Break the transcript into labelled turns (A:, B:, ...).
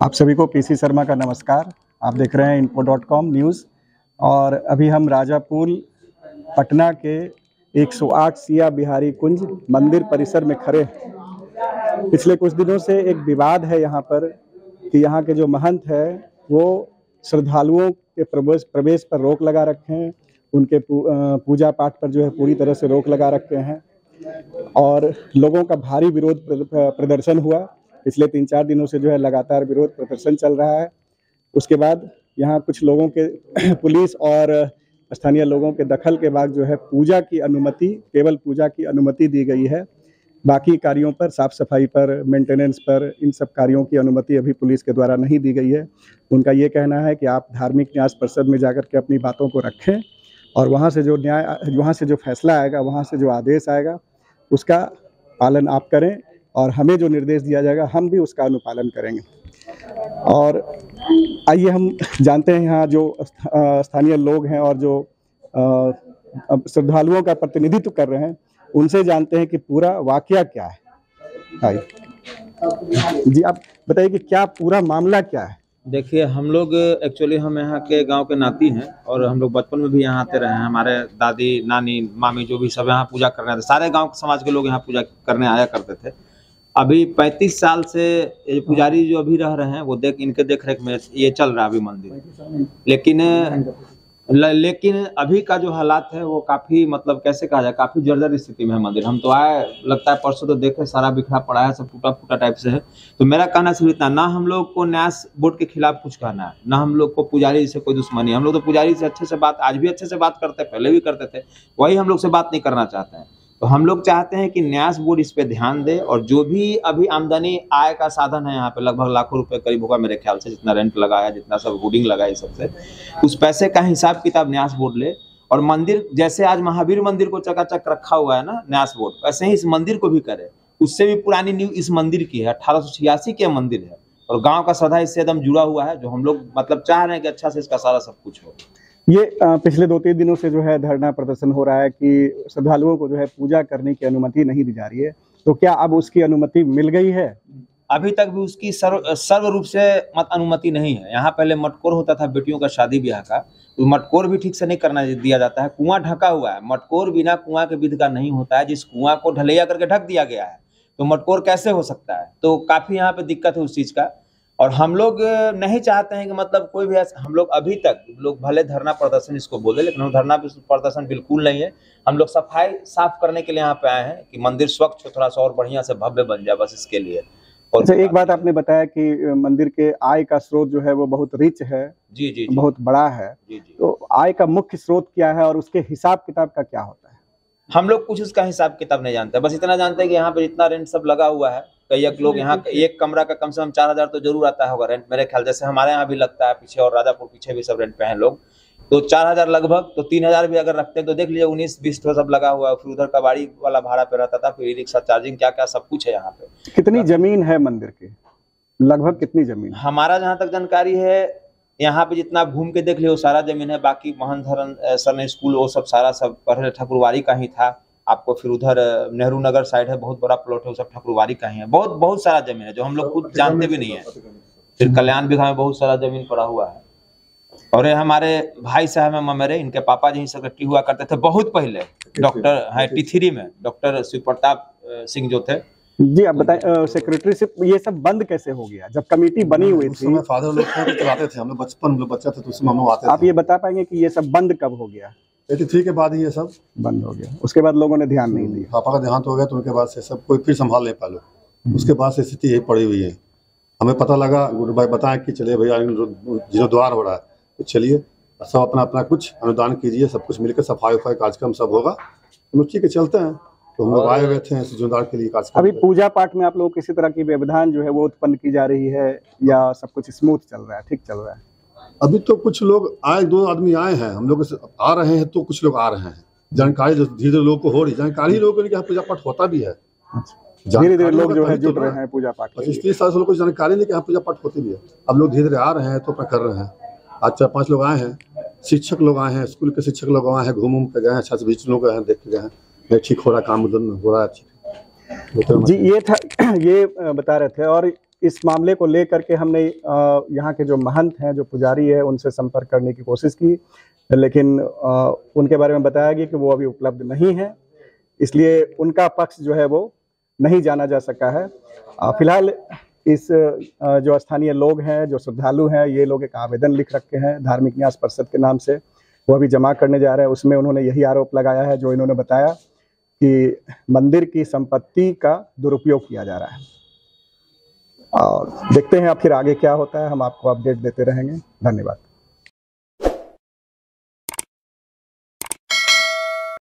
A: आप सभी को पीसी शर्मा का नमस्कार। आप देख रहे हैं इन्फो डॉट कॉम न्यूज़ और अभी हम राजापुर, पटना के 108 सिया बिहारी कुंज मंदिर परिसर में खड़े हैं। पिछले कुछ दिनों से एक विवाद है यहाँ पर कि यहाँ के जो महंत है, वो श्रद्धालुओं के प्रवेश प्रवेश पर रोक लगा रखे हैं। उनके पूजा पाठ पर जो है पूरी तरह से रोक लगा रखे हैं। और लोगों का भारी विरोध प्रदर्शन हुआ। पिछले तीन चार दिनों से जो है लगातार विरोध प्रदर्शन चल रहा है। उसके बाद यहाँ कुछ लोगों के पुलिस और स्थानीय लोगों के दखल के बाद जो है पूजा की अनुमति, केवल पूजा की अनुमति दी गई है। बाकी कार्यों पर, साफ़ सफ़ाई पर मेंटेनेंस पर, इन सब कार्यों की अनुमति अभी पुलिस के द्वारा नहीं दी गई है। उनका ये कहना है कि आप धार्मिक न्यास परिषद में जाकर के अपनी बातों को रखें और वहाँ से जो न्याय, वहाँ से जो फैसला आएगा, वहाँ से जो आदेश आएगा, उसका पालन आप करें। और हमें जो निर्देश दिया जाएगा, हम भी उसका अनुपालन करेंगे। और आइए हम जानते हैं यहाँ जो स्थानीय लोग हैं और जो श्रद्धालुओं का प्रतिनिधित्व कर रहे हैं, उनसे जानते हैं कि पूरा वाकया क्या है। आइए। जी, आप बताइए कि क्या पूरा मामला क्या है?
B: देखिए, हम लोग एक्चुअली हम यहाँ के गाँव के नाती हैं और हम लोग बचपन में भी यहाँ आते रहे हैं। हमारे दादी, नानी, मामी जो भी सब यहाँ पूजा करने आते सारे गाँव के समाज के लोग यहाँ पूजा करने आया करते थे। अभी 35 साल से ये पुजारी जो अभी रह रहे हैं वो देख इनके देख रेख में ये चल रहा है अभी मंदिर। लेकिन ल, लेकिन अभी का जो हालात है वो काफ़ी मतलब कैसे कहा जाए काफ़ी जर्जर स्थिति में है मंदिर। हम तो आए लगता है परसों तो देखे सारा बिखरा पड़ा है सब टूटा फूटा टाइप से है। तो मेरा कहना सिर्फ़ इतना ना हम लोग को न्यास बोर्ड के खिलाफ कुछ कहना है ना हम लोग को पुजारी से कोई दुश्मनी हम लोग तो पुजारी से अच्छे से बात आज भी अच्छे से बात करते पहले भी करते थे वही हम लोग से बात नहीं करना चाहते हैं। तो हम लोग चाहते हैं कि न्यास बोर्ड इस पे ध्यान दे और जो भी अभी आमदनी आय का साधन है यहाँ पे, लगभग लाखों रुपए करीब होगा मेरे ख्याल से, जितना रेंट लगाया जितना सब हुडिंग लगाई सबसे उस पैसे का हिसाब किताब न्यास बोर्ड ले। और मंदिर, जैसे आज महावीर मंदिर को चकाचक रखा हुआ है ना, न्यास बोर्ड, वैसे ही इस मंदिर को भी करे। उससे भी पुरानी न्यू इस मंदिर की है, अठारह सौ छियासी के मंदिर है। और गाँव का सदा इससे एकदम जुड़ा हुआ है, जो हम लोग मतलब चाह रहे हैं कि अच्छा से इसका सारा सब कुछ हो।
A: ये पिछले दो तीन दिनों से जो है धरना प्रदर्शन हो रहा है कि श्रद्धालुओं को जो है पूजा करने की अनुमति नहीं दी जा रही है। तो क्या अब उसकी अनुमति मिल गई है?
B: अभी तक भी उसकी सर्व सर्व रूप से मत अनुमति नहीं है। यहाँ पहले मटकोर होता था बेटियों का शादी ब्याह का तो मटकोर भी ठीक से नहीं करना दिया जाता है। कुआँ ढका हुआ है। मटकोर बिना कुआँ के विध का नहीं होता है। जिस कुआँ को ढलैया करके ढक दिया गया है तो मटकोर कैसे हो सकता है? तो काफ़ी यहाँ पे दिक्कत है उस चीज़ का। और हम लोग नहीं चाहते हैं कि मतलब कोई भी ऐसा हम लोग अभी तक लोग भले धरना प्रदर्शन इसको बोले लेकिन हम धरना प्रदर्शन बिल्कुल नहीं है। हम लोग सफ़ाई साफ़ करने के लिए यहाँ पे आए हैं कि मंदिर स्वच्छ थोड़ा सा और बढ़िया से भव्य बन जाए बस इसके लिए। और
A: अच्छा एक बात आपने बताया कि मंदिर के आय का स्रोत जो है वो बहुत रिच है।
B: जी जी जी।
A: बहुत बड़ा है।
B: जी जी।
A: तो आय का मुख्य स्रोत क्या है और उसके हिसाब किताब का क्या होता है?
B: हम लोग कुछ उसका हिसाब किताब नहीं जानते। बस इतना जानते हैं कि यहाँ पे जितना रेंट सब लगा हुआ है। कई एक लोग यहाँ एक कमरा का कम से कम चार हज़ार तो ज़रूर आता होगा रेंट मेरे ख्याल जैसे हमारे यहाँ भी लगता है पीछे और राजापुर पीछे भी सब रेंट पे हैं लोग। तो चार हज़ार लगभग तो तीन हज़ार भी अगर रखते हैं तो देख लीजिए उन्नीस बीस तो सब लगा हुआ है। फिर उधर का गाड़ी वाला भाड़ा पे रहता था फिर ई रिक्शा चार्जिंग क्या क्या सब कुछ है यहाँ पे।
A: कितनी ज़मीन है मंदिर की? लगभग कितनी ज़मीन?
B: हमारा जहाँ तक जानकारी है यहाँ पे जितना घूम के देख लियो सारा ज़मीन है। बाकी मोहन धरन अ, सरन स्कूल वो सब सारा सब पढ़े ठकुरवारी का ही था। आपको फिर उधर नेहरू नगर साइड है बहुत बड़ा प्लॉट है वो सब ठकुरवारी का ही है। बहुत बहुत सारा ज़मीन है जो हम लोग खुद जानते भी नहीं है। फिर कल्याण बिघा में बहुत सारा ज़मीन पड़ा हुआ है। और ये हमारे भाई साहब हैं ममेरे इनके पापा जी सेक्रेटरी हुआ करते थे बहुत पहले। डॉक्टर है टी थ्री में डॉक्टर शिव प्रताप सिंह जो थे।
A: जी आप बताएँ सेक्रेटरीशिप ये सब बंद कैसे हो गया? जब कमेटी बनी हुई थी।
C: फादर लोग थे तो चलाते थे हम लोग बचपन बच्चा थे तो उसमें हम आते
A: आप ये बता पाएँगे कि ये सब बंद कब हो गया?
C: एटी थ्री के बाद ही ये सब।
A: बंद हो गया। उसके बाद लोगों ने ध्यान नहीं दिया।
C: पापा का देहांत हो गया तो उनके बाद से सब कोई फिर संभाल नहीं पालो उसके बाद से स्थिति यही पड़ी हुई है। हमें पता लगा गुरु भाई बताएँ कि चलिए भैया जीर्णोद्वार हो रहा है तो चलिए सब अपना अपना कुछ अनुदान कीजिए सब कुछ मिलकर सफ़ाई वफाई कार्यक्रम सब होगा। हम उसी के चलते हैं। तो हम लोग आए हुए थे जीर्णोद्वार के लिए कार्यक्रम
A: अभी पूजा पाठ में आप लोग किसी तरह की व्यवधान जो है वो उत्पन्न की जा रही है या सब कुछ स्मूथ चल रहा है ठीक चल रहा है?
C: अभी तो कुछ लोग आए दो आदमी आए हैं हम लोग आ रहे हैं तो कुछ लोग आ रहे हैं। जानकारी जो धीरे धीरे लोगों को हो रही जानकारी लोगों को नहीं यहाँ पूजा पाठ होता भी है।
A: धीरे धीरे लोग जो है जुट
C: तो
A: रहे हैं पूजा पाठ के
C: पच्चीस तीस साल से लोग को जानकारी नहीं कि यहाँ पूजा पाठ होती भी है। अब लोग धीरे धीरे आ रहे हैं तो अपना कर रहे हैं। आज चार पाँच लोग आए हैं शिक्षक लोग आए हैं स्कूल के शिक्षक लोग आए हैं घूम घूम के गए हैं छात्र बीच लोग गए हैं देख के गए हैं। नहीं, ठीक हो रहा काम उधर हो रहा है
A: जी ये था ये बता रहे थे और इस मामले को लेकर के हमने यहाँ के जो महंत हैं, जो पुजारी है, उनसे संपर्क करने की कोशिश की। लेकिन उनके बारे में बताया गया कि वो अभी उपलब्ध नहीं है। इसलिए उनका पक्ष जो है वो नहीं जाना जा सका है। फ़िलहाल इस जो स्थानीय लोग हैं, जो श्रद्धालु हैं, ये लोग एक आवेदन लिख रखे हैं धार्मिक न्यास परिषद के नाम से। वो अभी जमा करने जा रहे हैं। उसमें उन्होंने यही आरोप लगाया है, जो इन्होंने बताया कि मंदिर की संपत्ति का दुरुपयोग किया जा रहा है। और देखते हैं आप फिर आगे क्या होता है, हम आपको अपडेट देते रहेंगे। धन्यवाद।